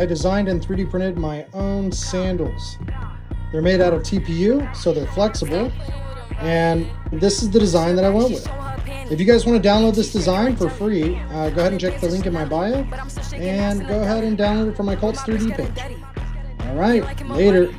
I designed and 3D printed my own sandals. They're made out of TPU, so they're flexible. And this is the design that I went with. If you guys want to download this design for free, uh, go ahead and check the link in my bio and go ahead and download it from my Cults 3D page. All right, later.